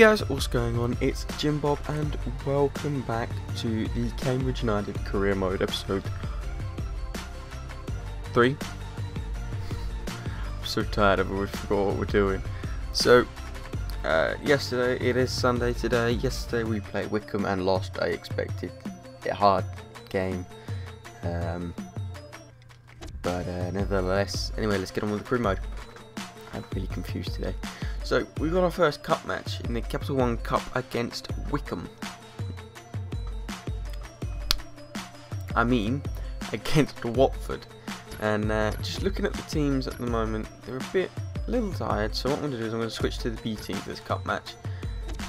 Guys, what's going on? It's Jim Bob and welcome back to the Cambridge United Career Mode episode 3. I'm so tired it, we forgot what we're doing. So, uh, yesterday, it is Sunday today, yesterday we played Wycombe and lost, I expected a hard game. Um, but uh, nevertheless, anyway, let's get on with the career mode. I'm really confused today. So we've got our first cup match in the Capital One Cup against Wycombe. I mean, against Watford. And uh, just looking at the teams at the moment, they're a bit, a little tired. So what I'm going to do is I'm going to switch to the B team for this cup match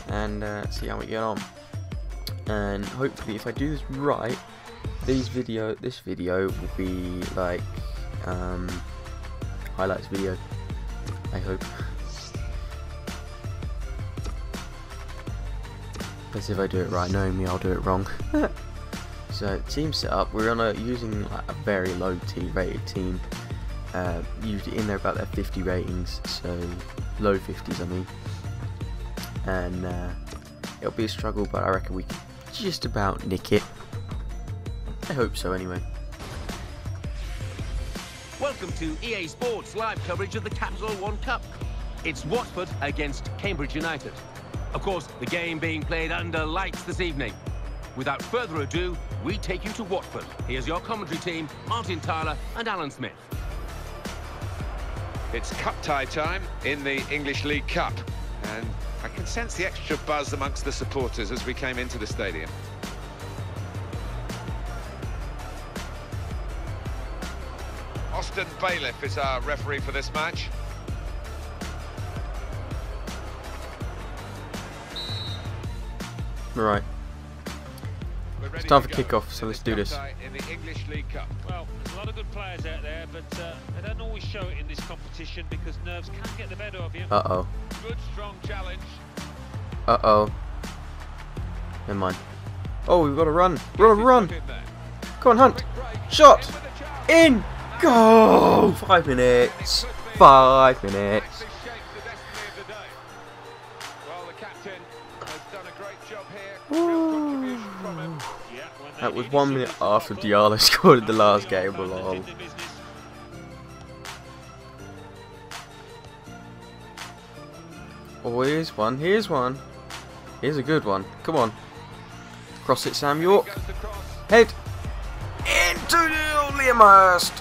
and uh, see how we get on. And hopefully, if I do this right, these video, this video will be like um, highlights video. I hope. Because if I do it right, knowing me, I'll do it wrong. so, team setup, we're on a using like, a very low T rated team. Uh, usually in there about their 50 ratings, so low 50s, I mean. And uh, it'll be a struggle, but I reckon we can just about nick it. I hope so, anyway. Welcome to EA Sports live coverage of the Capital One Cup. It's Watford against Cambridge United. Of course, the game being played under lights this evening. Without further ado, we take you to Watford. Here's your commentary team, Martin Tyler and Alan Smith. It's cup tie time in the English League Cup, and I can sense the extra buzz amongst the supporters as we came into the stadium. Austin Bailiff is our referee for this match. Right. We're time for go kick-off, so let's do this. In the English League Cup. Well, there's a lot of good players out there, but uh, they don't always show it in this competition because nerves can get the better of you. Uh oh. Good, strong challenge. Uh oh. Never mind. Oh, we've got to run. Run, run. In there. Come on, Hunt. Shot. In with. In. Go. Five minutes. Five minutes. Well, the captain has done a great job here. Real contribution from him. Yeah, That was one minute after the Diallo scored in the last Diallo game. found Lol. it did the business. Oh, here's one. Here's one. Here's a good one. Come on. Cross it, Sam-Yorke. Goes the cross. Head. Into nil, Liam Hurst.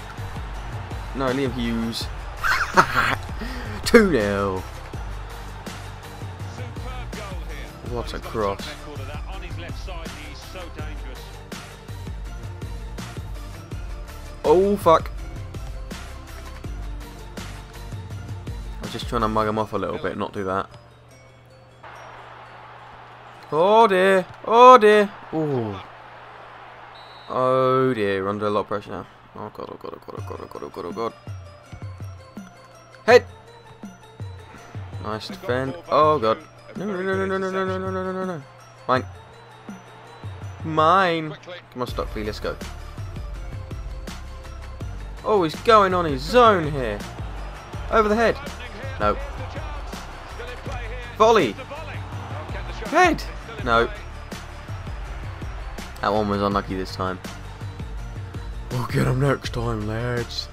No, Liam Hughes. 2 0. He's so dangerous. Oh, fuck. I was just trying to mug him off a little bit, not do that. Oh dear. Oh dear. Oh. Oh dear, we're under a lot of pressure now. Oh god, oh god, oh god, oh god, oh god, oh god, oh god. Head! Nice defend. Oh god. No, no, no, no, no, no, no, no, no, no, no, no. Mine. Mine. Quickly. Come on, Stockley, let's go. Oh, he's going on his zone here. Over the head. No. Here's the chance. Still in play here. Volley. Oh, can the shot Head. It's still in No. That one was unlucky this time. We'll get him next time, lads.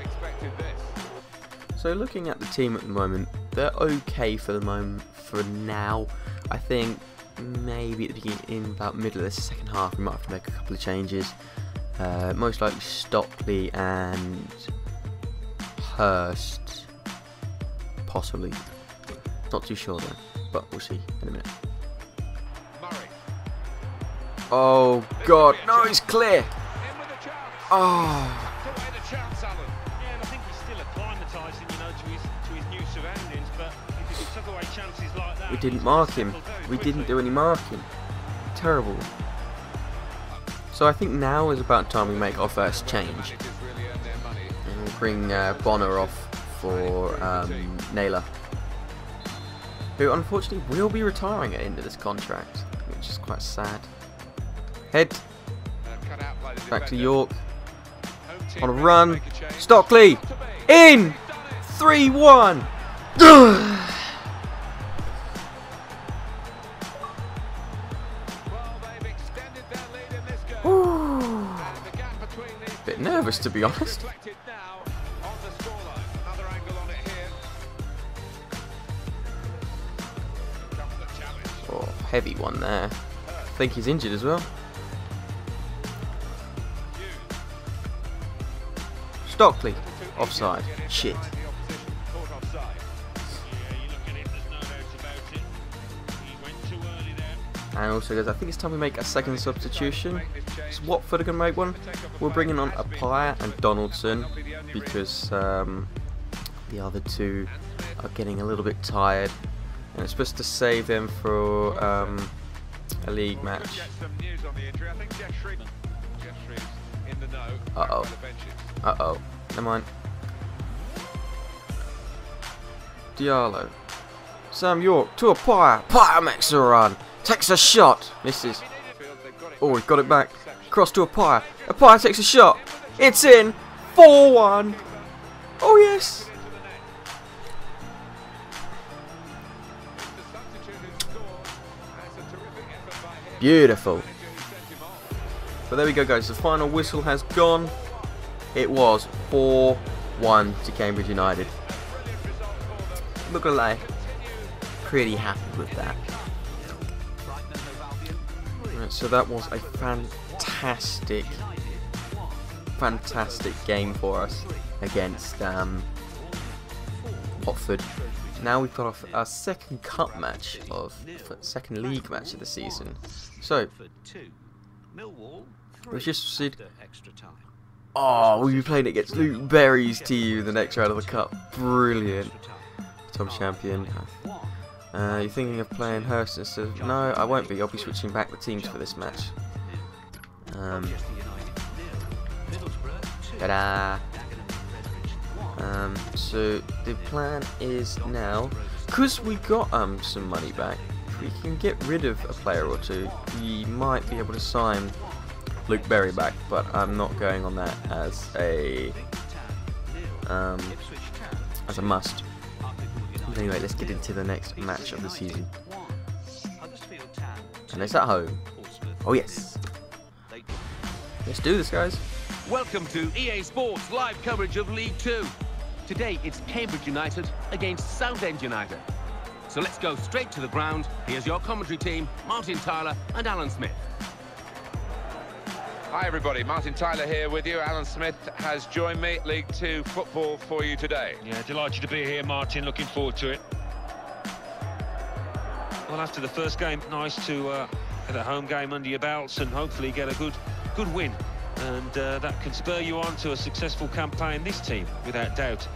Expected this? So looking at the team at the moment, they're okay for the moment. For now, I think maybe at the beginning, in about middle of the second half, we might have to make a couple of changes. Uh, most likely Stockley and Hurst, possibly. Not too sure though, but we'll see in a minute. Oh, God. No, he's clear. Oh. We didn't mark him. We didn't do any marking. Terrible. So I think now is about time we make our first change. And we'll bring uh, Bonner off for um, Naylor. Who unfortunately will be retiring at the end of this contract, which is quite sad. Head back to. York. On a run. Stockley. In. He's done it. 3 1. Well, they've extended their lead in this game. And the gap between these Bit nervous, to be honest. Oh, heavy one there. I think he's injured as well. Too offside. Shit. And also, guys, I think it's time we make a second substitution. So Watford are going to make one. We're bringing on Appiah and Donaldson because um, the other two are getting a little bit tired. And it's supposed to save them for um, a league match. could get Never mind. Diallo. Sam-Yorke to Appiah. Appiah makes a run. Takes a shot. Misses. Oh, we've got it back. Cross to Appiah. Appiah takes a shot. It's in. 4 1. Oh, yes. A. Beautiful. But there we go, guys. The final whistle has gone. It was 4 1 to Cambridge United. Brilliant result for them. Look alive. Continue. Pretty happy with that. Right, so that was a fantastic, fantastic game for us against um, Watford. Now we've got our, our second cup match of second league match of the season. So we've just received. Oh, we'll be playing against Luke Berry's team the next round of the cup. Brilliant. Tom Champion. Uh, you're thinking of playing Hurst instead of... No, I won't be. I'll be switching back the teams for this match. Um, ta-da! Um, so the plan is now, because we got um some money back, we can get rid of a player or two, we might be able to sign Luke Berry back, but I'm not going on that as a um as a must. Anyway, let's get into the next match of the season. And it's at home. Oh yes. Let's do this, guys. Welcome to EA Sports live coverage of League Two. Today it's Cambridge United against Southend United. So let's go straight to the ground. Here's your commentary team, Martin Tyler and Alan Smith. Hi everybody, Martin Tyler here with you. Alan Smith has joined me. League Two football for you today. Yeah, delighted to be here, Martin. Looking forward to it. Well, after the first game, nice to uh, get a home game under your belts and hopefully get a good, good win. And uh, that can spur you on to a successful campaign. This team, without doubt,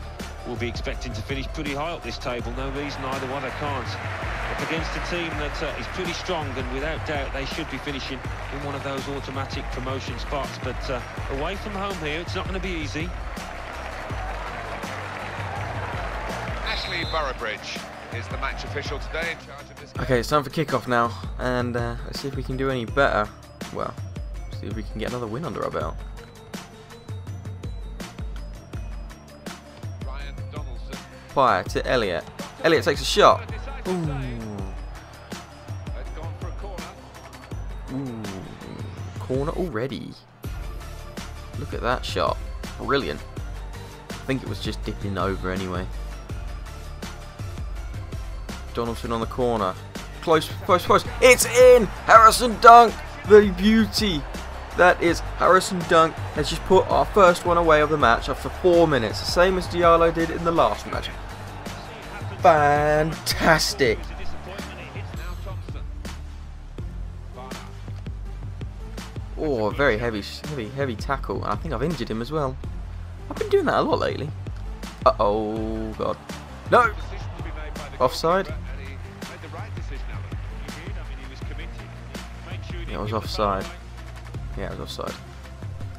will be expecting to finish pretty high up this table. No reason either why they can't. Up against a team that uh, is pretty strong, and without doubt, they should be finishing in one of those automatic promotion spots. But uh, away from home here, it's not going to be easy. Ashley Boroughbridge is the match official today in charge of this game. Okay, it's time for kickoff now, and uh, let's see if we can do any better. Well, see if we can get another win under our belt. Ryan Donaldson. Fire to Elliott. Elliott takes a shot. Ooh, ooh, corner already. Look at that shot. Brilliant. I think it was just dipping over anyway. Donaldson on the corner. Close, close, close. It's in! Harrison Dunk! The beauty! That is Harrison Dunk has just put our first one away of the match after four minutes, the same as Diallo did in the last match. Fantastic! Oh, very heavy, heavy, heavy tackle. I think I've injured him as well. I've been doing that a lot lately. Uh oh, God. No! Offside? and Yeah, it was offside. Yeah, it was offside.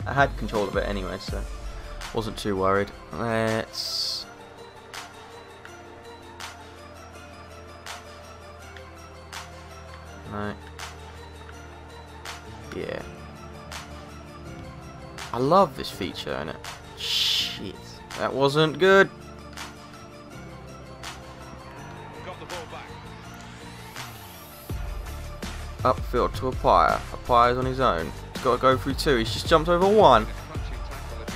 I had control of it anyway, so wasn't too worried. Let's. No. yeah. I love this feature in it. Shit. That wasn't good. Got the ball back. Upfield to Appiah. Appiah's on his own. He's got to go through two. He's just jumped over one.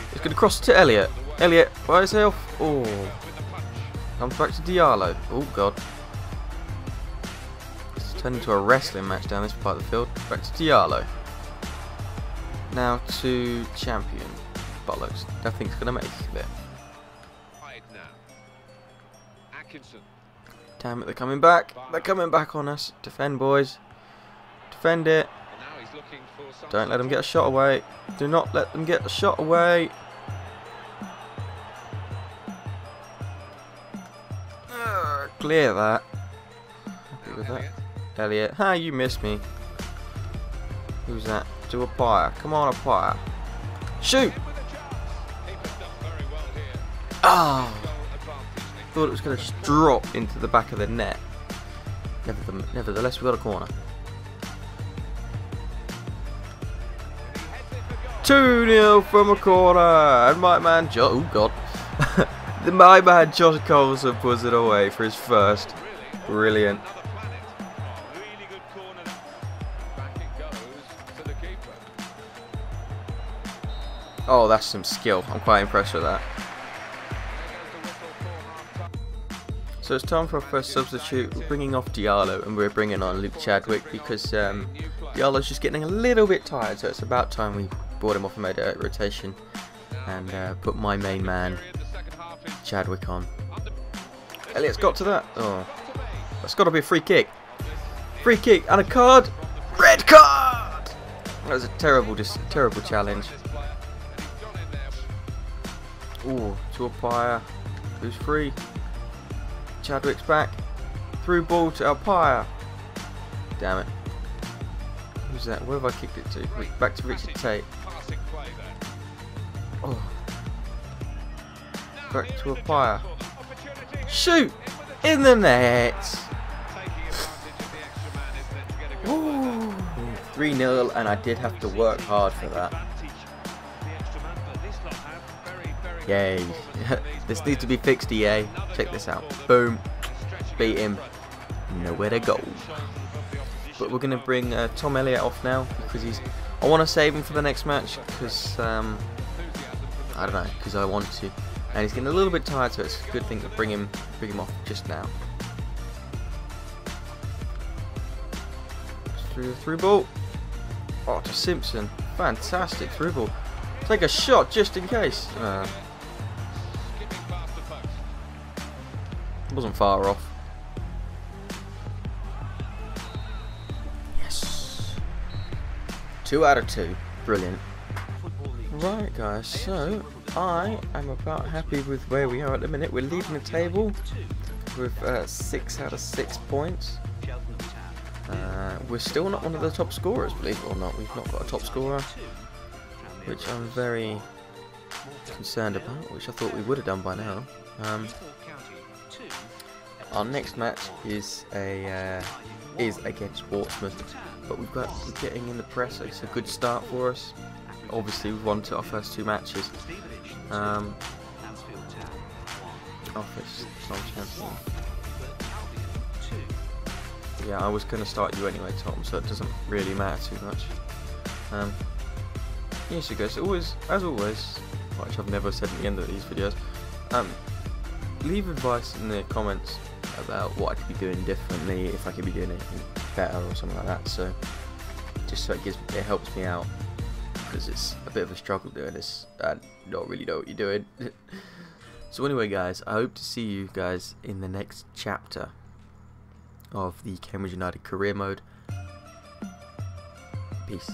He's going to cross to Elliott. Elliott by himself. Oh. Comes back to Diallo. Oh, God. It's turned into a wrestling match down this part of the field. Back to Diallo. Now to Champion. Bollocks. Nothing's going to make it. wide now. Atkinson. Damn it, they're coming back. They're coming back on us. Defend, boys. Defend it. And now he's looking for some Don't let them get a shot away. Do not let them get a shot away. Ugh, clear that. Happy with that. Elliott. Elliott. Ha, you missed me. Who's that? Do a pyre. Come on, Appiah. Shoot! Ah! Advantage. Thought it was going to drop into the back of the net. Nevertheless, we got a corner. 2 0 from a corner. And my man, jo oh God. my man, Josh Coulson, puts it away for his first. Brilliant. Oh, that's some skill. I'm quite impressed with that. So it's time for our first substitute. We're bringing off Diallo and we're bringing on Luke Chadwick because um, Diallo's just getting a little bit tired. So it's about time we brought him off and made a rotation and uh, put my main man Chadwick on. Elliott's got to that. Oh, that's got to be a free kick. Free kick and a card. Red card. That was a terrible, just terrible challenge. Ooh, to a pyre. Who's free? Chadwick's back. Through ball to Appiah. Damn it. Who's that? Where have I kicked it to? Wait, Back to Richard Tait. Passing play there. Oh, back to is a the pyre. chance for them. Opportunity. Shoot! In with a In the net. taking advantage of the extra man, isn't it, to get a good Ooh. 3 0, and I did have to work hard for that. Yay. this needs to be fixed, EA. Check this out. Boom. Beat him. Nowhere to go. But we're going to bring uh, Tom Elliott off now because he's. I want to save him for the next match because um, I don't know because I want to, and he's getting a little bit tired, so it's a good thing to bring him bring him off just now. Through the through ball. Oh, to Simpson. Fantastic through ball. Take a shot just in case. Uh, wasn't far off. Yes. Two out of two. Brilliant. Right, guys. So I am about happy with where we are at the minute. We're leading the table with uh, six out of six points. Uh, we're still not one of the top scorers, believe it or not. We've not got a top scorer, which I'm very concerned about. Which I thought we would have done by now. Um, our next match is a uh, is against Portsmouth, but we've got getting in the press. It's a good start for us. Obviously, we've won to our first two matches. Um, office Tom champion. Yeah, I was going to start you anyway, Tom, so it doesn't really matter too much. Um, yes, you guys, always, as always, which I've never said at the end of these videos, um, leave advice in the comments about what I could be doing differently, if I could be doing anything better or something like that. So, just so it gives, it helps me out because it's a bit of a struggle doing this. I don't really know what you're doing. so anyway, guys, I hope to see you guys in the next chapter of the Cambridge United career mode. Peace.